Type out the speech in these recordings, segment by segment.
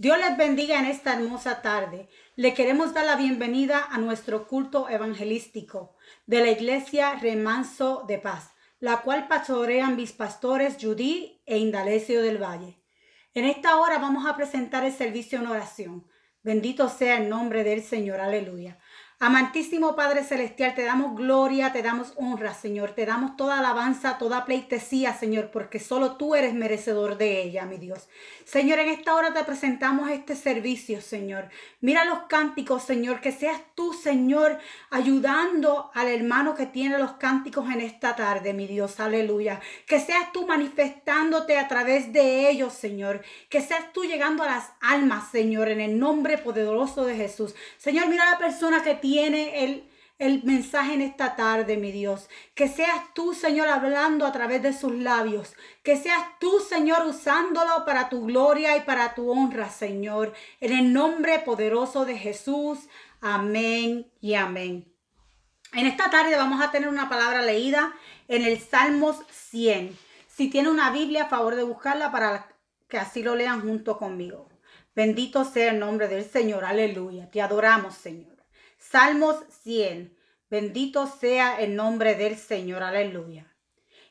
Dios les bendiga en esta hermosa tarde. Le queremos dar la bienvenida a nuestro culto evangelístico de la iglesia Remanso de Paz, la cual pastorean mis pastores Judy e Indalecio del Valle. En esta hora vamos a presentar el servicio en oración. Bendito sea el nombre del Señor. Aleluya. Amantísimo Padre Celestial, te damos gloria, te damos honra, Señor. Te damos toda alabanza, toda pleitesía, Señor, porque solo tú eres merecedor de ella, mi Dios. Señor, en esta hora te presentamos este servicio, Señor. Mira los cánticos, Señor, que seas tú, Señor, ayudando al hermano que tiene los cánticos en esta tarde, mi Dios. Aleluya. Que seas tú manifestándote a través de ellos, Señor. Que seas tú llegando a las almas, Señor, en el nombre poderoso de Jesús. Señor, mira la persona que tiene tiene el, el mensaje en esta tarde, mi Dios. Que seas tú, Señor, hablando a través de sus labios. Que seas tú, Señor, usándolo para tu gloria y para tu honra, Señor. En el nombre poderoso de Jesús. Amén y amén. En esta tarde vamos a tener una palabra leída en el Salmos 100. Si tiene una Biblia, a favor de buscarla para que así lo lean junto conmigo. Bendito sea el nombre del Señor. Aleluya. Te adoramos, Señor. Salmos 100. Bendito sea el nombre del Señor. Aleluya.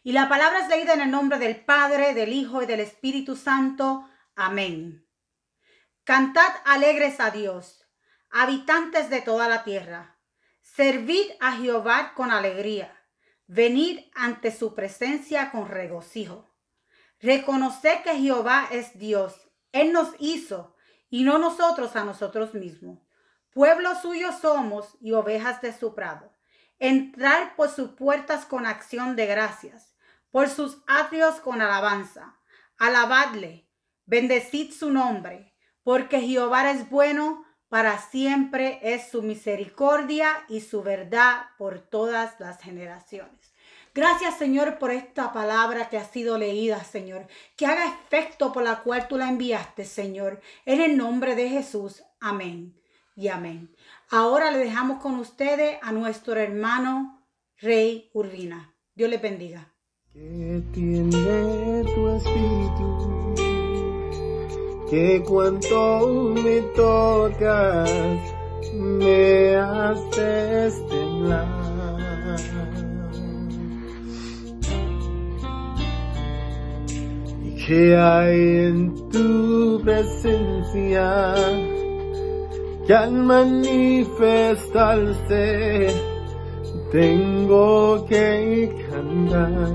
Y la palabra es leída en el nombre del Padre, del Hijo y del Espíritu Santo. Amén. Cantad alegres a Dios, habitantes de toda la tierra. Servid a Jehová con alegría. Venid ante su presencia con regocijo. Reconoced que Jehová es Dios. Él nos hizo y no nosotros a nosotros mismos. Pueblo suyo somos y ovejas de su prado. Entrar por sus puertas con acción de gracias, por sus atrios con alabanza. Alabadle, bendecid su nombre, porque Jehová es bueno, para siempre es su misericordia y su verdad por todas las generaciones. Gracias, Señor, por esta palabra que ha sido leída, Señor. Que haga efecto por la cual tú la enviaste, Señor. En el nombre de Jesús. Amén y amén. Ahora le dejamos con ustedes a nuestro hermano Rey Urbina. Dios le bendiga. Que tiene tu espíritu, que cuanto me tocas, me haces temblar. Y que hay en tu presencia que al manifestarse tengo que cantar.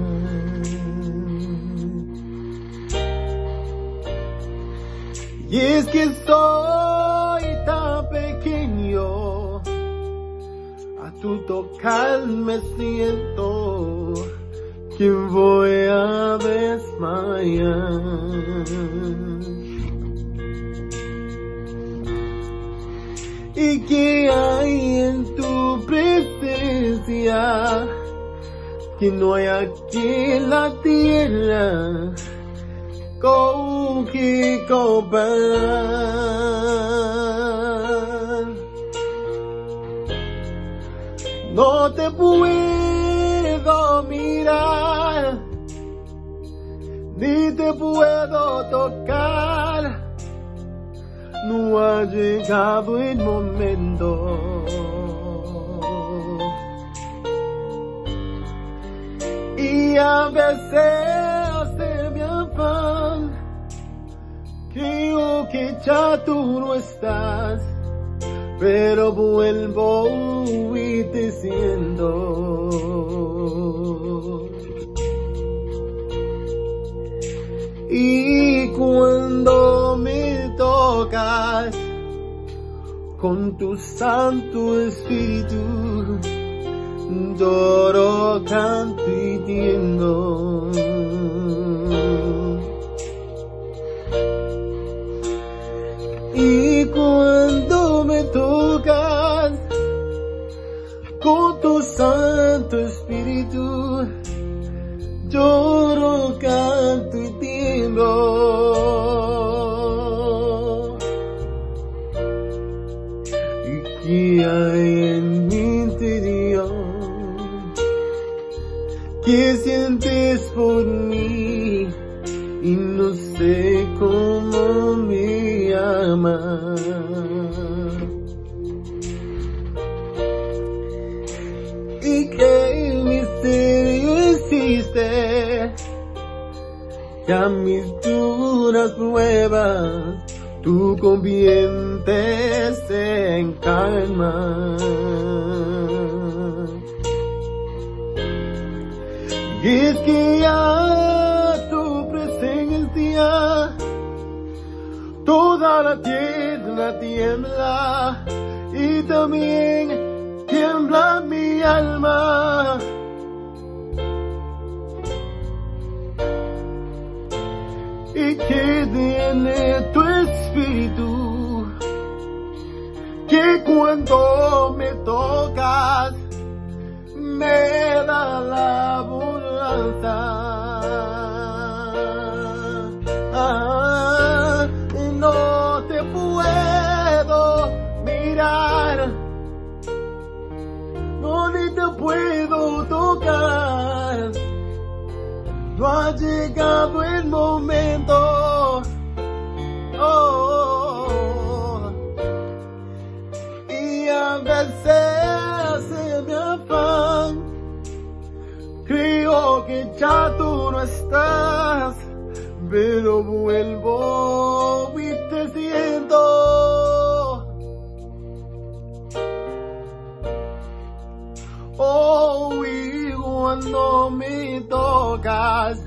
Y es que soy tan pequeño, a tu tocar me siento que voy a desmayar. Y que hay en tu presencia que no hay aquí en la tierra con que comparar. No te puedo mirar, ni te puedo tocar no ha llegado el momento. Y a veces se me afán, creo que ya tú no estás, pero vuelvo y te siento. Y cuando me tocas con tu Santo Espíritu, lloro, canto y tiendo. Y cuando me tocas con tu Santo Espíritu, lloro, canto y tiemblo. Que a mis duras pruebas tú conviertes en calma. Y es que ya tu presencia, toda la tierra tiembla y también tiembla mi alma. Que tiene tu espíritu, que cuando me tocas, me da la bonanza. Ah, no te puedo mirar, no ni te puedo tocar. No ha llegado el momento. Se me afán. Creo que ya tú no estás, pero vuelvo y te siento. Oh, y cuando me tocas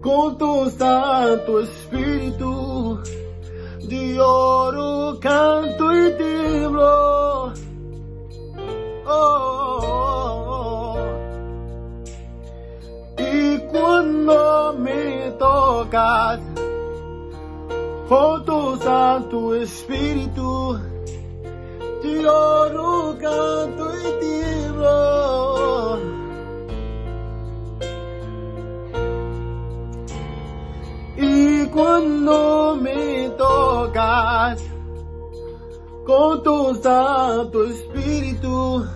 con tu santo espíritu, lloro, canto y tiemblo. Con tu santo espíritu, lloro, canto y tiemblo. Y cuando me tocas con tu santo espíritu,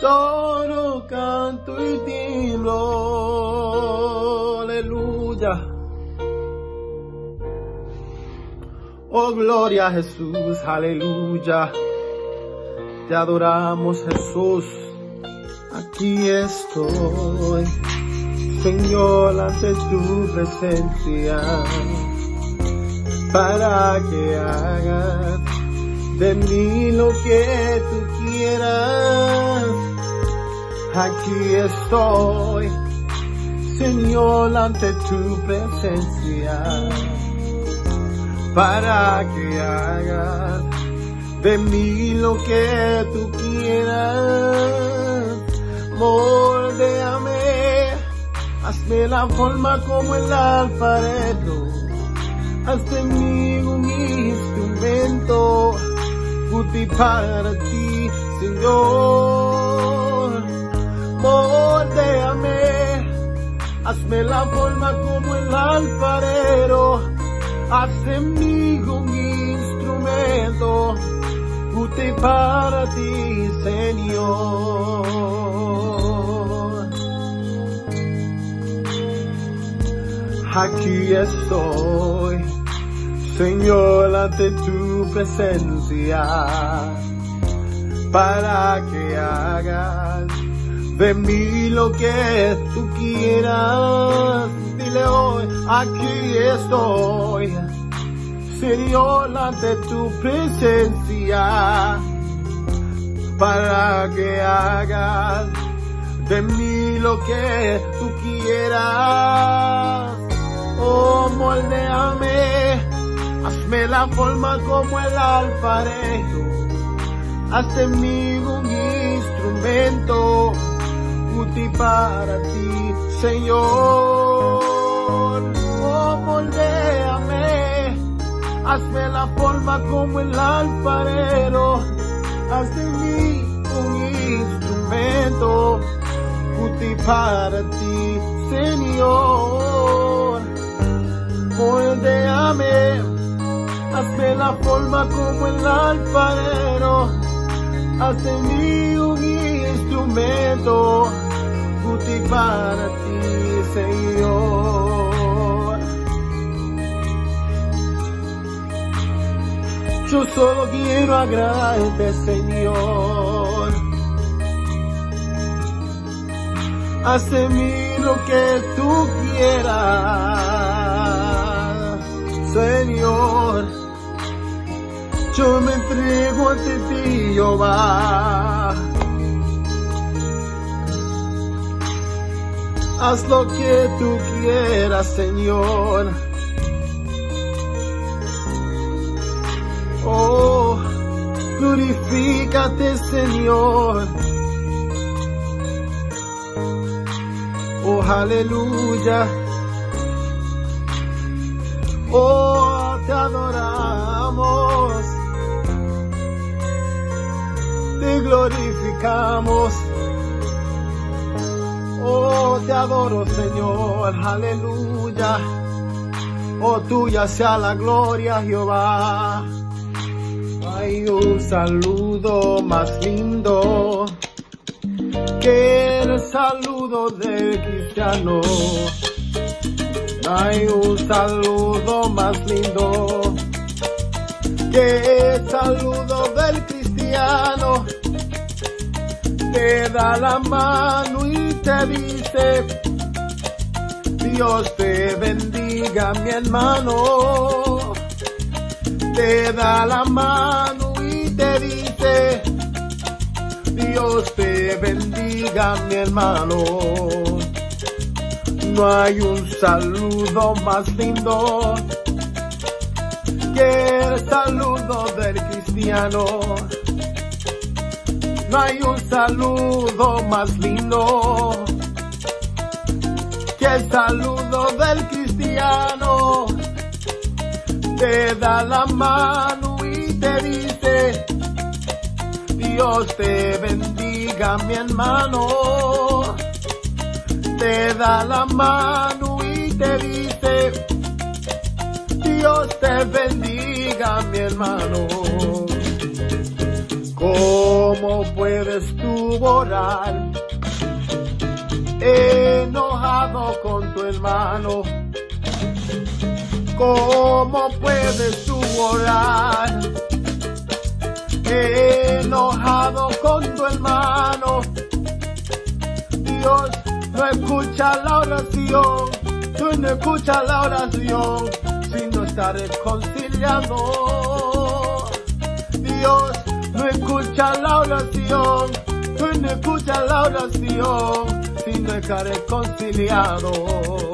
lloro, canto y tiemblo. Aleluya. Oh, gloria a Jesús, aleluya. Te adoramos, Jesús. Aquí estoy, Señor, ante tu presencia, para que hagas de mí lo que tú quieras. Aquí estoy, Señor, ante tu presencia para que hagas de mí lo que tú quieras. Moldeame, hazme la forma como el alfarero, haz de mí un instrumento útil para ti, Señor. Moldeame, hazme la forma como el alfarero, haz de mí un instrumento útil para ti, Señor. Aquí estoy, Señor, ante tu presencia, para que hagas de mí lo que tú quieras. Dile hoy, aquí estoy, Señor, ante tu presencia, para que hagas de mí lo que tú quieras. Oh, moldeame, hazme la forma como el alfarero, haz de mí un instrumento útil para ti, Señor. Hazme la forma como el alfarero, haz de mí un instrumento útil para ti, Señor. Moldeame, hazme la forma como el alfarero, haz de mí un instrumento útil para ti, Señor. Yo solo quiero agradarte, Señor. Haz de mí lo que tú quieras, Señor. Yo me entrego ante ti, Jehová. Haz lo que tú quieras, Señor. Oh, glorifícate, Señor. Oh, aleluya. Oh, te adoramos. Te glorificamos. Oh, te adoro, Señor. Aleluya. Oh, tuya sea la gloria, Jehová. Hay un saludo más lindo que el saludo del cristiano. Hay un saludo más lindo que el saludo del cristiano. Te da la mano y te dice, Dios te bendiga mi hermano. Te da la mano y te dice, Dios te bendiga mi hermano. No hay un saludo más lindo que el saludo del cristiano. No hay un saludo más lindo que el saludo del cristiano. Te da la mano y te dice, Dios te bendiga mi hermano. Te da la mano y te dice, Dios te bendiga mi hermano. ¿Cómo puedes tú orar enojado con tu hermano? ¿Cómo puedes tú orar enojado con tu hermano? Dios no escucha la oración, tú no escuchas la oración si no estás reconciliando. Dios no escucha la oración, tú no escuchas la oración si no estás reconciliado.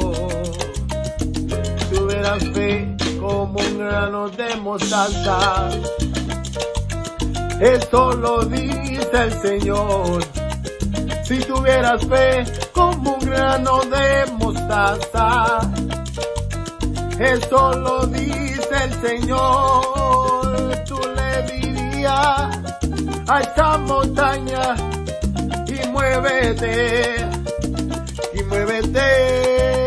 Tuvieras fe como un grano de mostaza, esto lo dice el Señor. Si tuvieras fe como un grano de mostaza, eso lo dice el Señor. Tú le dirías a esta montaña y muévete, y muévete.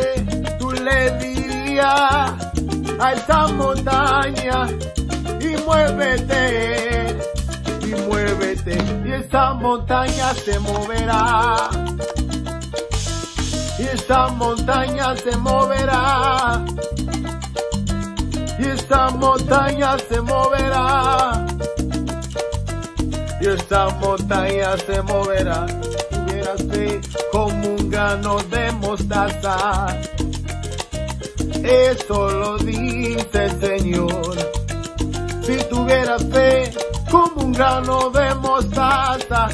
A esta montaña y muévete, y muévete. Y esta montaña se moverá. Y esta montaña se moverá y esta montaña se moverá. Y esta montaña se moverá. Tuvieras fe como un grano de mostaza. Eso lo dice el Señor. Si tuvieras fe como un grano de mostaza.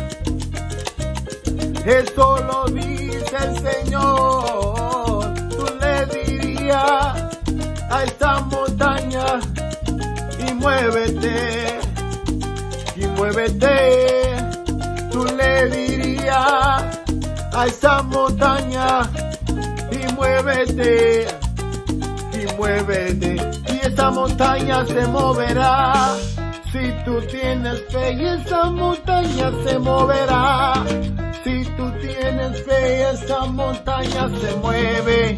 Eso lo dice el Señor. Tú le dirías a esta montaña y muévete, y muévete. Tú le dirías a esa montaña y muévete, Y esa montaña se moverá. Si tú tienes fe y esa montaña se moverá. Si tú tienes fe, esa montaña se mueve.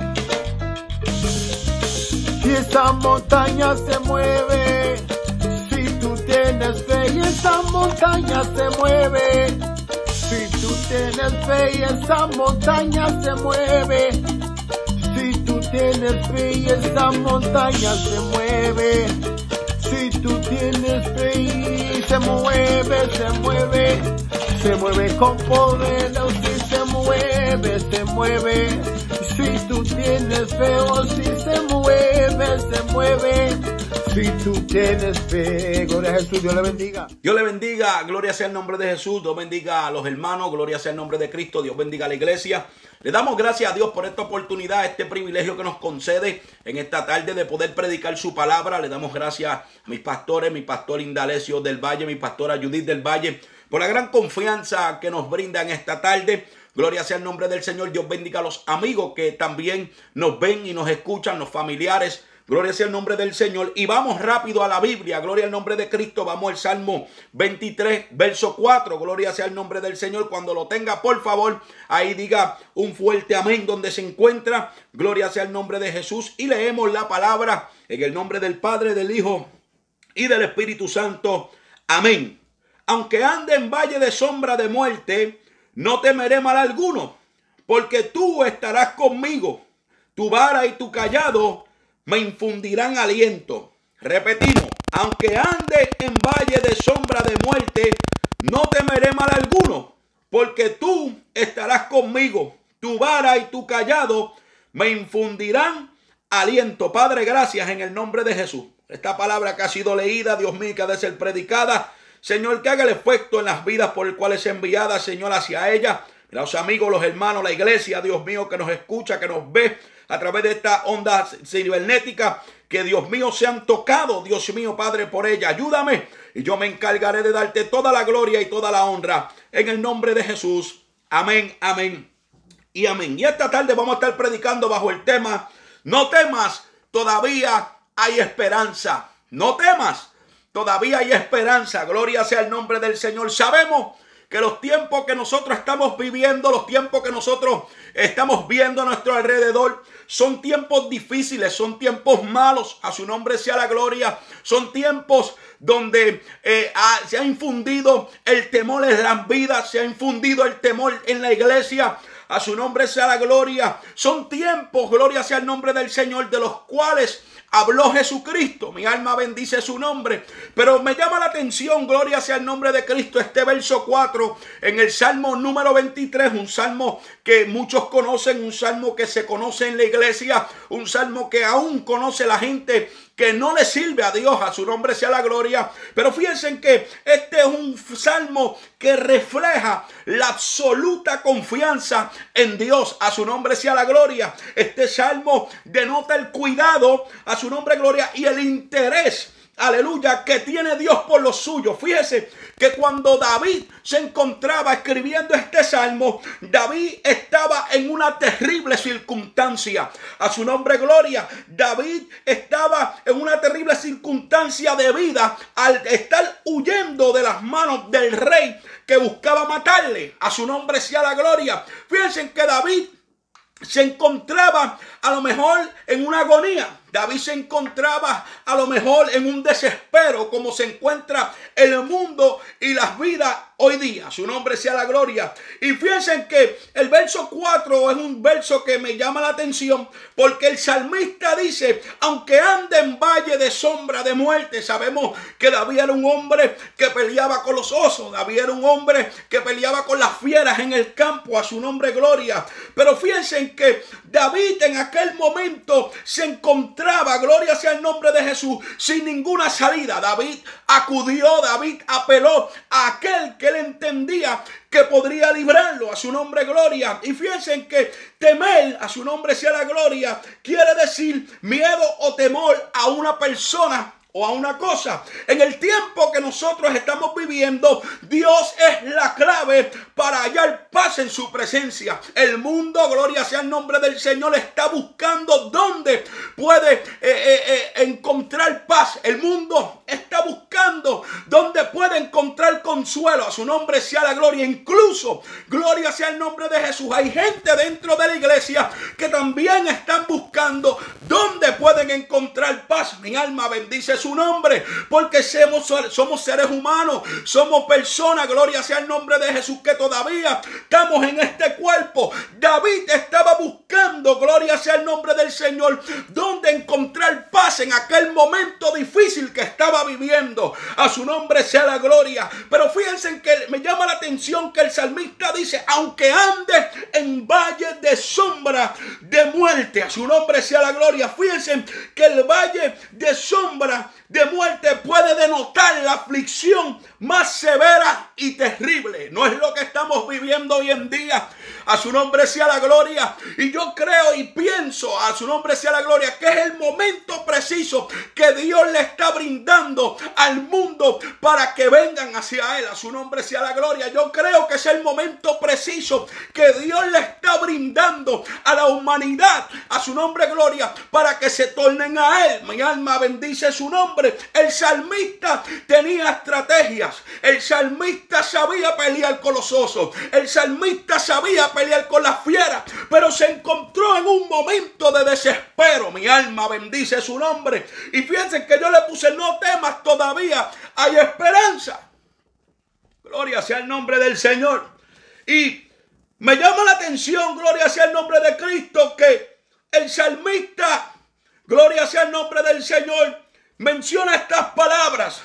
Y esa montaña se mueve. Si tú tienes fe y esa montaña se mueve. Si tú tienes fe y esa montaña se mueve tienes fe y esta montaña se mueve. Si tú tienes fe y se mueve, se mueve. Se mueve con poder, o si se mueve, se mueve. Si tú tienes fe o si se mueve, se mueve. Si tú tienes fe, gloria a Jesús, Dios le bendiga. Dios le bendiga, gloria sea el nombre de Jesús, Dios bendiga a los hermanos, gloria sea el nombre de Cristo, Dios bendiga a la iglesia. Le damos gracias a Dios por esta oportunidad, este privilegio que nos concede en esta tarde de poder predicar su palabra. Le damos gracias a mis pastores, mi pastor Indalecio del Valle, mi pastora Judith del Valle, por la gran confianza que nos brindan esta tarde. Gloria sea el nombre del Señor. Dios bendiga a los amigos que también nos ven y nos escuchan, los familiares Gloria sea el nombre del Señor. Y vamos rápido a la Biblia. Gloria al nombre de Cristo. Vamos al Salmo 23, verso 4. Gloria sea el nombre del Señor. Cuando lo tenga, por favor, ahí diga un fuerte amén donde se encuentra. Gloria sea el nombre de Jesús. Y leemos la palabra en el nombre del Padre, del Hijo y del Espíritu Santo. Amén. Aunque ande en valle de sombra de muerte, no temeré mal alguno, porque tú estarás conmigo. Tu vara y tu callado me infundirán aliento. Repetimos, aunque ande en valle de sombra de muerte, no temeré mal alguno, porque tú estarás conmigo. Tu vara y tu callado me infundirán aliento. Padre, gracias en el nombre de Jesús. Esta palabra que ha sido leída, Dios mío, que ha de ser predicada. Señor, que haga el efecto en las vidas por el cual es enviada, Señor, hacia ella. Los amigos, los hermanos, la iglesia, Dios mío, que nos escucha, que nos ve a través de esta onda cibernética. Que Dios mío sean tocado, Dios mío, Padre, por ella. Ayúdame y yo me encargaré de darte toda la gloria y toda la honra. En el nombre de Jesús. Amén, amén y amén. Y esta tarde vamos a estar predicando bajo el tema, no temas, todavía hay esperanza. No temas, todavía hay esperanza. Gloria sea el nombre del Señor. Sabemos que los tiempos que nosotros estamos viviendo, los tiempos que nosotros estamos viendo a nuestro alrededor, son tiempos difíciles, son tiempos malos, a su nombre sea la gloria, son tiempos donde eh, se ha infundido el temor en las vidas, se ha infundido el temor en la iglesia, a su nombre sea la gloria. Son tiempos, gloria sea el nombre del Señor, de los cuales habló Jesucristo. Mi alma bendice su nombre. Pero me llama la atención, gloria sea el nombre de Cristo, este verso 4 en el Salmo número 23, un salmo que muchos conocen, un salmo que se conoce en la iglesia, un salmo que aún conoce la gente que no le sirve a Dios, a su nombre sea la gloria. Pero fíjense que este es un salmo que refleja la absoluta confianza en Dios, a su nombre sea la gloria. Este salmo denota el cuidado, a su nombre gloria, y el interés aleluya, que tiene Dios por los suyos. Fíjese que cuando David se encontraba escribiendo este salmo, David estaba en una terrible circunstancia. A su nombre, gloria. David estaba en una terrible circunstancia de vida al estar huyendo de las manos del rey que buscaba matarle. A su nombre sea la gloria. Fíjense que David se encontraba a lo mejor en una agonía. David se encontraba a lo mejor en un desespero como se encuentra el mundo y las vidas hoy día. Su nombre sea la gloria. Y fíjense que el verso 4 es un verso que me llama la atención porque el salmista dice, aunque ande en valle de sombra de muerte, sabemos que David era un hombre que peleaba con los osos, David era un hombre que peleaba con las fieras en el campo, a su nombre gloria. Pero fíjense que David en aquel momento se encontraba, gloria sea el nombre de Jesús, sin ninguna salida. David acudió, David apeló a aquel que él entendía que podría librarlo a su nombre gloria. Y fíjense que temer a su nombre sea la gloria quiere decir miedo o temor a una persona o a una cosa. En el tiempo que nosotros estamos viviendo, Dios es la clave para hallar paz en su presencia. El mundo, gloria sea el nombre del Señor, está buscando dónde puede eh, eh, eh, encontrar paz. El mundo está buscando dónde puede encontrar consuelo. A su nombre sea la gloria. Incluso, gloria sea el nombre de Jesús. Hay gente dentro de la iglesia que también están buscando dónde pueden encontrar paz. Mi alma bendice su nombre, porque somos, seres humanos, somos personas, gloria sea el nombre de Jesús, que todavía estamos en este cuerpo. David estaba buscando, gloria sea el nombre del Señor, donde encontrar paz en aquel momento difícil que estaba viviendo. A su nombre sea la gloria. Pero fíjense que me llama la atención que el salmista dice, aunque ande en valle de sombra de muerte, a su nombre sea la gloria. Fíjense que el valle de sombra de muerte puede denotar la aflicción más severa y terrible. No es lo que estamos viviendo hoy en día. A su nombre sea la gloria. Y yo creo y pienso, a su nombre sea la gloria, que es el momento preciso que Dios le está brindando al mundo para que vengan hacia Él. A su nombre sea la gloria. Yo creo que es el momento preciso que Dios le está brindando a la humanidad, a su nombre gloria, para que se tornen a Él. Mi alma bendice su nombre. El salmista tenía estrategias. El salmista sabía pelear con los. El salmista sabía pelear con las fieras, pero se encontró en un momento de desespero. Mi alma bendice su nombre. Y fíjense que yo le puse, no temas todavía, hay esperanza. Gloria sea el nombre del Señor. Y me llama la atención, gloria sea el nombre de Cristo, que el salmista, gloria sea el nombre del Señor, menciona estas palabras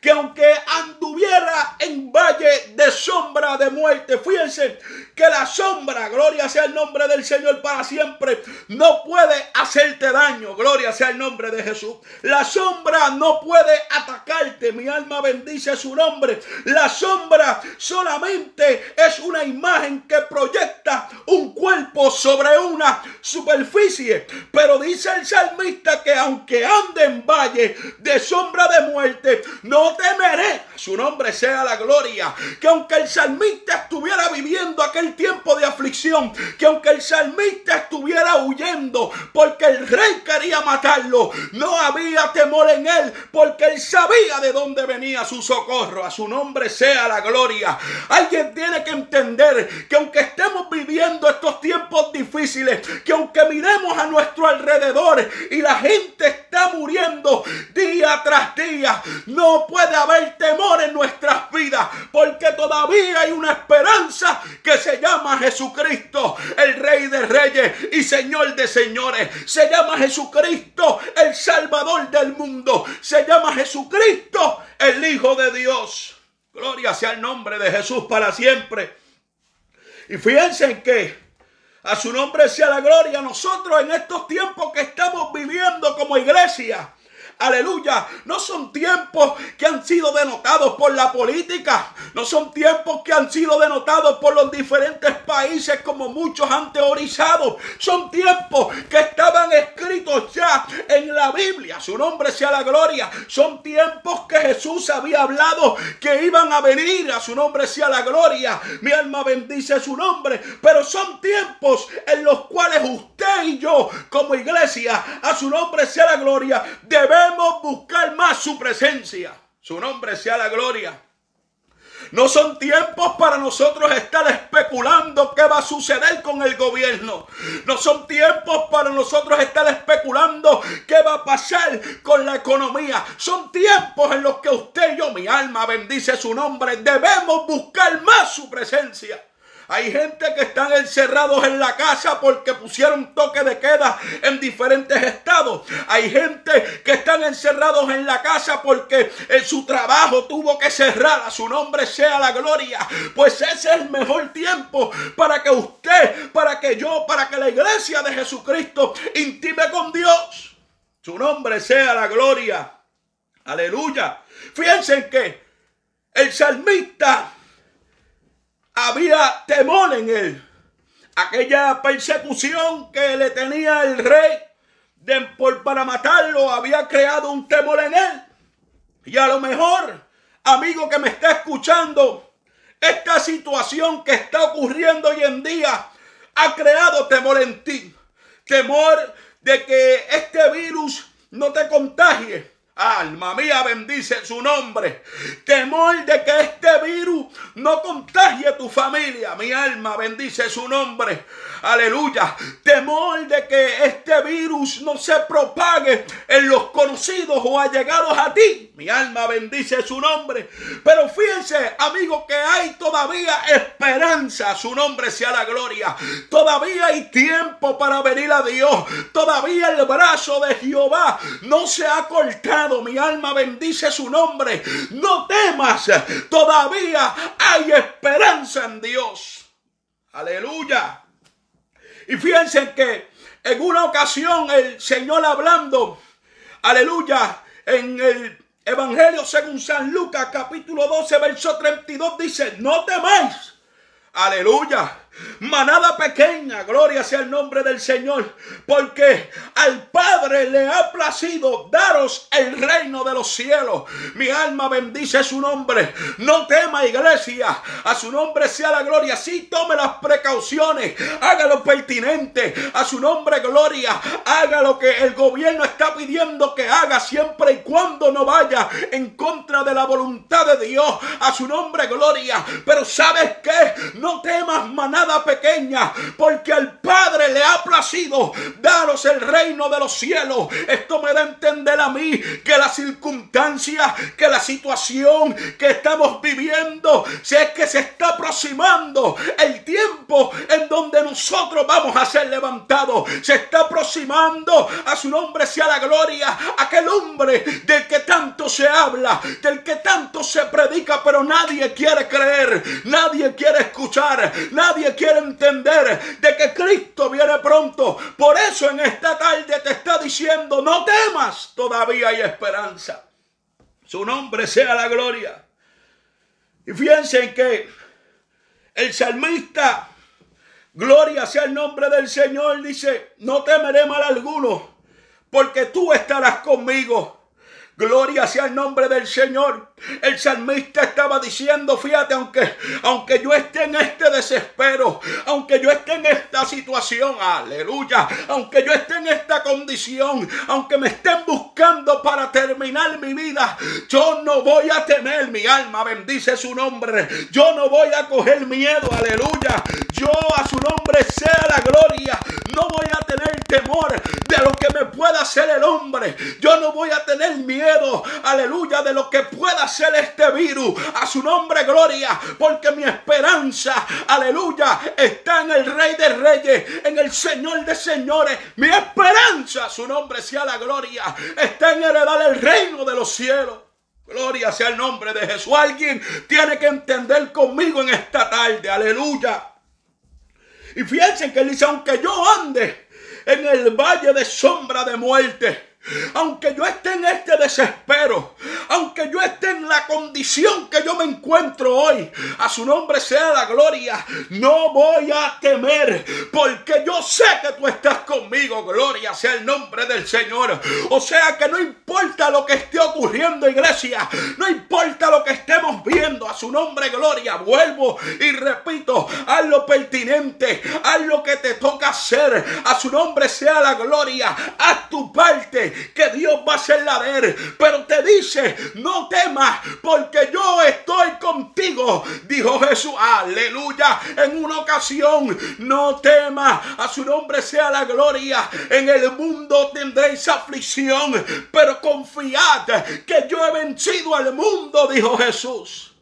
que aunque anduviera en valle de sombra de muerte, fíjense que la sombra, gloria sea el nombre del Señor para siempre, no puede hacerte daño, gloria sea el nombre de Jesús. La sombra no puede atacarte, mi alma bendice su nombre. La sombra solamente es una imagen que proyecta un cuerpo sobre una superficie, pero dice el salmista que aunque ande en valle de sombra de muerte, no temeré, su nombre sea la gloria, que aunque el salmista estuviera viviendo aquel tiempo de aflicción, que aunque el salmista estuviera huyendo porque el rey quería matarlo, no había temor en él porque él sabía de dónde venía su socorro, a su nombre sea la gloria. Alguien tiene que entender que aunque estemos viviendo estos tiempos difíciles, que aunque miremos a nuestro alrededor y la gente está muriendo día tras día, no puede puede haber temor en nuestras vidas, porque todavía hay una esperanza que se llama Jesucristo, el Rey de Reyes y Señor de Señores. Se llama Jesucristo, el Salvador del mundo. Se llama Jesucristo, el Hijo de Dios. Gloria sea el nombre de Jesús para siempre. Y fíjense en que a su nombre sea la gloria. Nosotros en estos tiempos que estamos viviendo como iglesia, aleluya, no son tiempos que han sido denotados por la política, no son tiempos que han sido denotados por los diferentes países como muchos han teorizado, son tiempos que estaban escritos ya en la Biblia, su nombre sea la gloria, son tiempos que Jesús había hablado que iban a venir, a su nombre sea la gloria, mi alma bendice su nombre, pero son tiempos en los cuales usted y yo como iglesia, a su nombre sea la gloria, debemos buscar más su presencia. Su nombre sea la gloria. No son tiempos para nosotros estar especulando qué va a suceder con el gobierno. No son tiempos para nosotros estar especulando qué va a pasar con la economía. Son tiempos en los que usted y yo, mi alma bendice su nombre, debemos buscar más su presencia. Hay gente que están encerrados en la casa porque pusieron toque de queda en diferentes estados. Hay gente que están encerrados en la casa porque en su trabajo tuvo que cerrar. A su nombre sea la gloria. Pues ese es el mejor tiempo para que usted, para que yo, para que la iglesia de Jesucristo intime con Dios. Su nombre sea la gloria. Aleluya. Fíjense en que el salmista había temor en él. Aquella persecución que le tenía el rey de, por, para matarlo había creado un temor en él. Y a lo mejor, amigo que me está escuchando, esta situación que está ocurriendo hoy en día ha creado temor en ti. Temor de que este virus no te contagie Alma mía, bendice su nombre. Temor de que este virus no contagie tu familia. Mi alma bendice su nombre. Aleluya. Temor de que este virus no se propague en los conocidos o allegados a ti. Mi alma bendice su nombre. Pero fíjense, amigo, que hay todavía esperanza. Su nombre sea la gloria. Todavía hay tiempo para venir a Dios. Todavía el brazo de Jehová no se ha cortado. Mi alma bendice su nombre. No temas. Todavía hay esperanza en Dios. Aleluya. Y fíjense que en una ocasión el Señor hablando, aleluya, en el Evangelio según San Lucas capítulo 12 verso 32 dice, no temáis. Aleluya manada pequeña, gloria sea el nombre del Señor, porque al Padre le ha placido daros el reino de los cielos. Mi alma bendice su nombre. No tema, iglesia, a su nombre sea la gloria. Sí, tome las precauciones, haga lo pertinente, a su nombre gloria, haga lo que el gobierno está pidiendo que haga siempre y cuando no vaya en contra de la voluntad de Dios, a su nombre gloria. Pero sabes qué, no temas manada pequeña, porque al Padre le ha placido daros el reino de los cielos. Esto me da a entender a mí que la circunstancia, que la situación que estamos viviendo, si es que se está aproximando el tiempo en donde nosotros vamos a ser levantados, se está aproximando a su nombre sea la gloria, aquel hombre del que tanto se habla, del que tanto se predica, pero nadie quiere creer, nadie quiere escuchar, nadie quiere entender de que Cristo viene pronto. Por eso en esta tarde te está diciendo, no temas, todavía hay esperanza. Su nombre sea la gloria. Y fíjense en que el salmista, gloria sea el nombre del Señor, dice, no temeré mal alguno, porque tú estarás conmigo. Gloria sea el nombre del Señor. El salmista estaba diciendo, fíjate, aunque, aunque yo esté en este desespero, aunque yo esté en esta situación, aleluya, aunque yo esté en esta condición, aunque me estén buscando para terminar mi vida, yo no voy a temer mi alma, bendice su nombre. Yo no voy a coger miedo, aleluya. Yo a su nombre sea la gloria. No voy a tener temor de lo que me pueda hacer el hombre. Yo no voy a tener miedo aleluya, de lo que pueda hacer este virus. A su nombre, gloria, porque mi esperanza, aleluya, está en el Rey de Reyes, en el Señor de Señores. Mi esperanza, su nombre sea la gloria, está en heredar el reino de los cielos. Gloria sea el nombre de Jesús. Alguien tiene que entender conmigo en esta tarde. Aleluya. Y fíjense que él dice, aunque yo ande en el valle de sombra de muerte, aunque yo esté en este desespero, aunque yo esté en la condición que yo me encuentro hoy, a su nombre sea la gloria, no voy a temer, porque yo sé que tú estás conmigo, gloria sea el nombre del Señor. O sea que no importa lo que esté ocurriendo, iglesia, no importa lo que estemos viendo, a su nombre, gloria, vuelvo y repito, haz lo pertinente, haz lo que te toca hacer, a su nombre sea la gloria, haz tu parte que Dios va a hacer la ver. Pero te dice, no temas porque yo estoy contigo, dijo Jesús. Aleluya. En una ocasión, no temas, a su nombre sea la gloria. En el mundo tendréis aflicción, pero confiad que yo he vencido al mundo, dijo Jesús.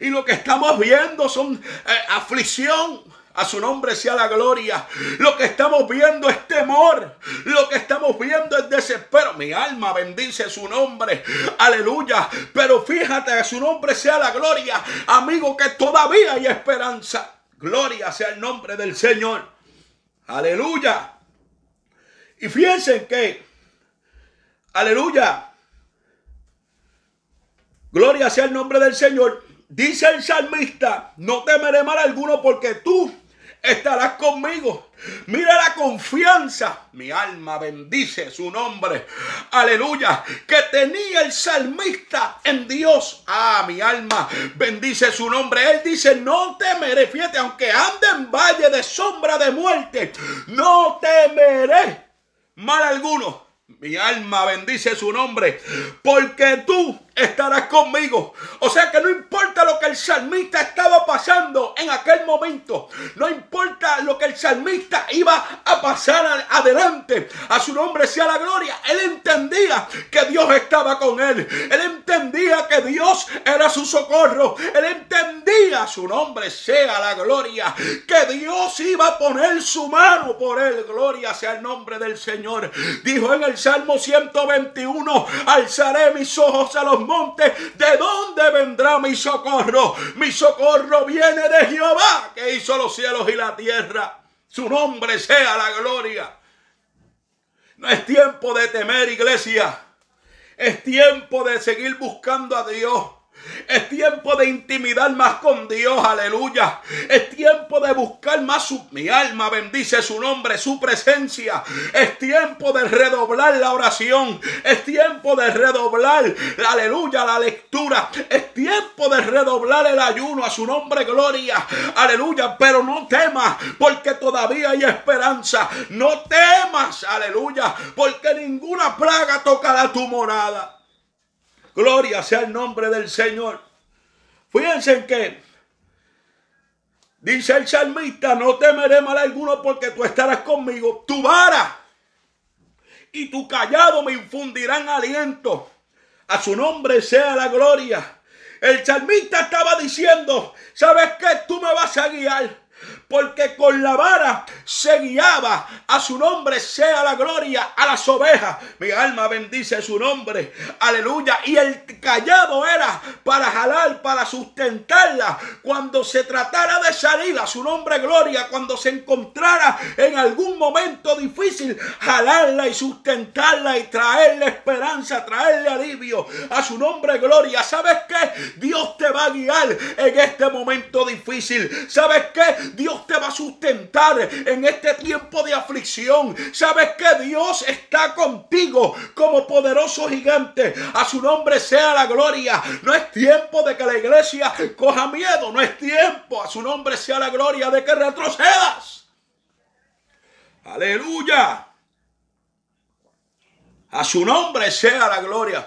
Y lo que estamos viendo son eh, aflicción a su nombre sea la gloria. Lo que estamos viendo es temor. Lo que estamos viendo es desespero. Mi alma bendice su nombre. Aleluya. Pero fíjate, a su nombre sea la gloria. Amigo, que todavía hay esperanza. Gloria sea el nombre del Señor. Aleluya. Y fíjense que, aleluya. Gloria sea el nombre del Señor. Dice el salmista, no temeré mal alguno porque tú estarás conmigo. Mira la confianza. Mi alma bendice su nombre. Aleluya. Que tenía el salmista en Dios. Ah, mi alma bendice su nombre. Él dice, no temeré. Fíjate, aunque ande en valle de sombra de muerte, no temeré mal alguno mi alma bendice su nombre, porque tú estarás conmigo. O sea que no importa lo que el salmista estaba pasando en aquel momento, no importa lo que el salmista iba a pasar adelante, a su nombre sea la gloria. Él entendía que Dios estaba con él. Él entendía que Dios era su socorro. Él entendía su nombre sea la gloria. Que Dios iba a poner su mano por él. Gloria sea el nombre del Señor. Dijo en el Salmo 121, alzaré mis ojos a los montes. ¿De dónde vendrá mi socorro? Mi socorro viene de Jehová que hizo los cielos y la tierra. Su nombre sea la gloria. No es tiempo de temer, iglesia. Es tiempo de seguir buscando a Dios. Es tiempo de intimidar más con Dios, aleluya. Es tiempo de buscar más su... Mi alma bendice su nombre, su presencia. Es tiempo de redoblar la oración. Es tiempo de redoblar, aleluya, la lectura. Es tiempo de redoblar el ayuno a su nombre, gloria. Aleluya, pero no temas porque todavía hay esperanza. No temas, aleluya, porque ninguna plaga tocará tu morada. Gloria sea el nombre del Señor. Fíjense en que dice el salmista, no temeré mal alguno porque tú estarás conmigo. Tu vara y tu callado me infundirán aliento. A su nombre sea la gloria. El salmista estaba diciendo, ¿sabes qué? Tú me vas a guiar porque con la vara se guiaba. A su nombre sea la gloria a las ovejas. Mi alma bendice su nombre. Aleluya. Y el callado era para jalar, para sustentarla. Cuando se tratara de salir a su nombre gloria, cuando se encontrara en algún momento difícil, jalarla y sustentarla y traerle esperanza, traerle alivio. A su nombre gloria. ¿Sabes qué? Dios te va a guiar en este momento difícil. ¿Sabes qué? Dios te va a sustentar en este tiempo de aflicción. Sabes que Dios está contigo como poderoso gigante. A su nombre sea la gloria. No es tiempo de que la iglesia coja miedo. No es tiempo. A su nombre sea la gloria de que retrocedas. Aleluya. A su nombre sea la gloria.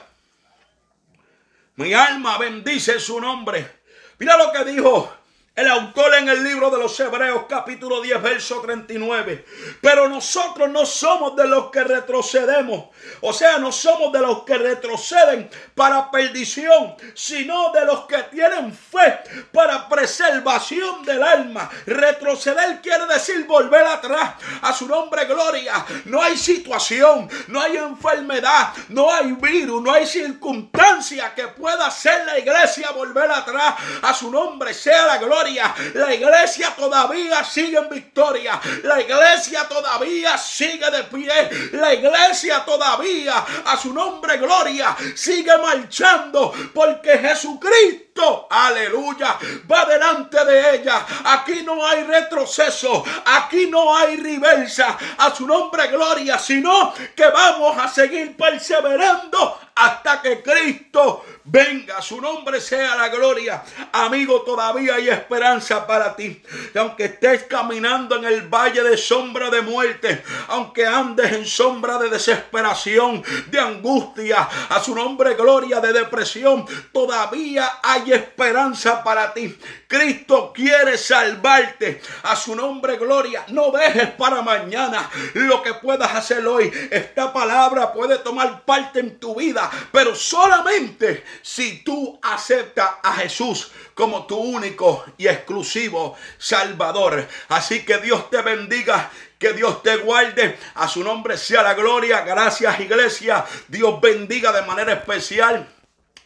Mi alma bendice su nombre. Mira lo que dijo el autor en el libro de los Hebreos capítulo 10 verso 39. Pero nosotros no somos de los que retrocedemos. O sea, no somos de los que retroceden para perdición, sino de los que tienen fe para preservación del alma. Retroceder quiere decir volver atrás. A su nombre gloria. No hay situación, no hay enfermedad, no hay virus, no hay circunstancia que pueda hacer la iglesia volver atrás. A su nombre sea la gloria la iglesia todavía sigue en victoria. La iglesia todavía sigue de pie. La iglesia todavía a su nombre gloria sigue marchando porque Jesucristo, aleluya, va delante de ella. Aquí no hay retroceso, aquí no hay reversa a su nombre gloria, sino que vamos a seguir perseverando hasta que Cristo venga. Su nombre sea la gloria. Amigo, todavía hay esperanza para ti. Aunque estés caminando en el valle de sombra de muerte, aunque andes en sombra de desesperación, de angustia, a su nombre gloria de depresión, todavía hay esperanza para ti. Cristo quiere salvarte. A su nombre gloria. No dejes para mañana lo que puedas hacer hoy. Esta palabra puede tomar parte en tu vida pero solamente si tú aceptas a Jesús como tu único y exclusivo Salvador. Así que Dios te bendiga. Que Dios te guarde. A su nombre sea la gloria. Gracias iglesia. Dios bendiga de manera especial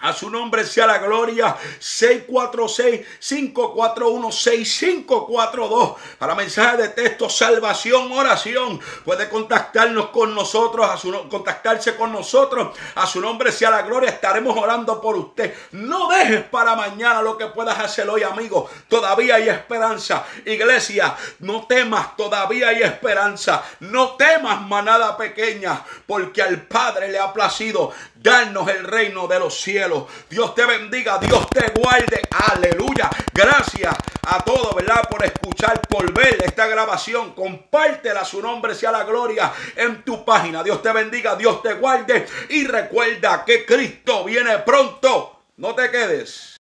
a su nombre sea la gloria. 646-541-6542. Para mensaje de texto, salvación, oración. Puede contactarnos con nosotros, a su, contactarse con nosotros. A su nombre sea la gloria. Estaremos orando por usted. No dejes para mañana lo que puedas hacer hoy, amigo. Todavía hay esperanza. Iglesia, no temas. Todavía hay esperanza. No temas, manada pequeña. Porque al Padre le ha placido darnos el reino de los cielos. Dios te bendiga, Dios te guarde. Aleluya. Gracias a todos, ¿verdad? Por escuchar, por ver esta grabación. Compártela, su nombre sea la gloria en tu página. Dios te bendiga, Dios te guarde. Y recuerda que Cristo viene pronto. No te quedes.